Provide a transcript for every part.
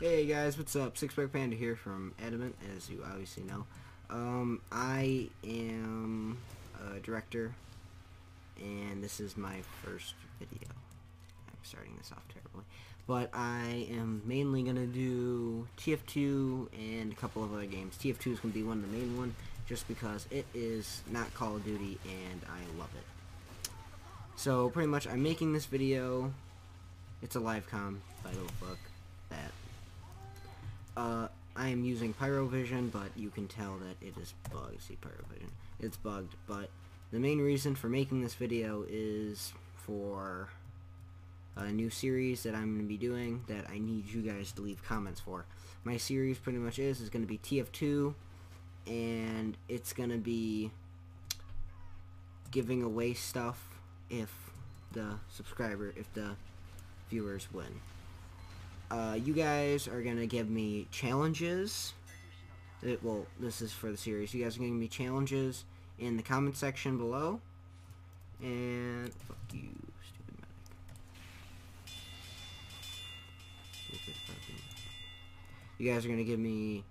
Hey guys, what's up? Six Pack Panda here from Adamant, as you obviously know. Um, I am a director, and this is my first video. I'm starting this off terribly. But I am mainly going to do TF2 and a couple of other games. TF2 is going to be one of the main ones, just because it is not Call of Duty, and I love it. So, pretty much, I'm making this video. It's a live com, by the book. That uh, I am using Pyrovision, but you can tell that it is bugged. See Pyrovision. It's bugged, but the main reason for making this video is for a new series that I'm going to be doing that I need you guys to leave comments for. My series pretty much is, is going to be TF2, and it's going to be giving away stuff if the subscriber, if the viewers win. Uh, you guys are gonna give me challenges. It, well, this is for the series. You guys are give me challenges in the comment section below. And fuck you, stupid medic. You guys are gonna give me.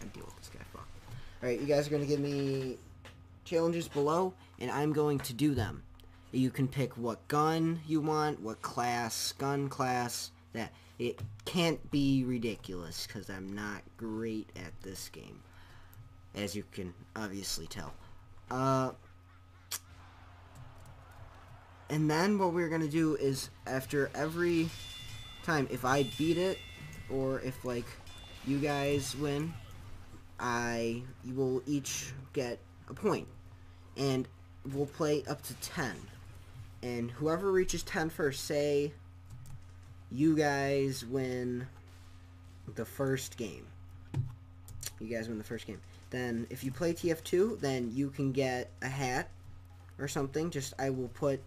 I deal with this guy. Fuck. All right, you guys are gonna give me challenges below, and I'm going to do them. You can pick what gun you want, what class, gun class, that. It can't be ridiculous, because I'm not great at this game. As you can obviously tell. Uh, and then what we're going to do is, after every time, if I beat it, or if, like, you guys win, I, you will each get a point. And we'll play up to 10 and whoever reaches 10 first, say you guys win the first game. You guys win the first game. Then if you play TF2, then you can get a hat or something. Just I will put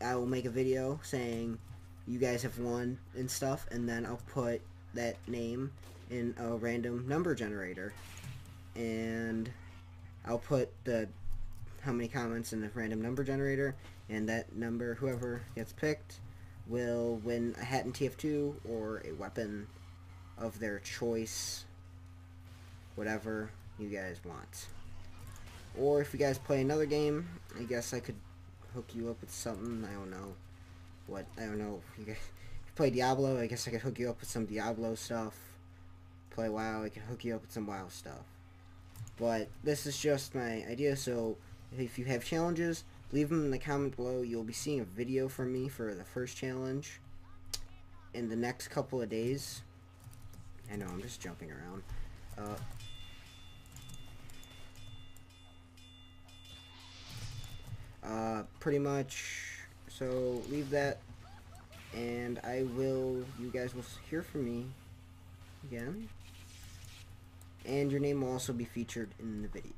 I will make a video saying you guys have won and stuff and then I'll put that name in a random number generator and I'll put the how many comments in the random number generator, and that number, whoever gets picked, will win a hat in TF2 or a weapon of their choice, whatever you guys want. Or if you guys play another game, I guess I could hook you up with something, I don't know. What, I don't know, if you guys if you play Diablo, I guess I could hook you up with some Diablo stuff. Play WoW, I could hook you up with some WoW stuff. But this is just my idea, so if you have challenges, leave them in the comment below. You'll be seeing a video from me for the first challenge in the next couple of days. I know, I'm just jumping around. Uh, uh, pretty much, so leave that, and I will, you guys will hear from me again, and your name will also be featured in the video.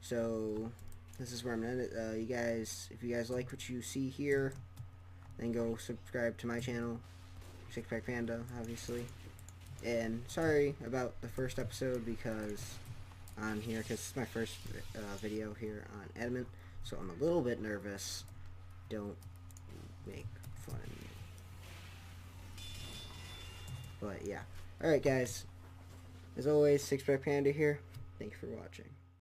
So, this is where I'm it. Uh, you guys, if you guys like what you see here, then go subscribe to my channel, Six Pack Panda, obviously. And sorry about the first episode because I'm here, because it's my first uh, video here on Adamant, so I'm a little bit nervous. Don't make fun of me. But yeah. Alright guys, as always, Six Pack Panda here. Thank you for watching.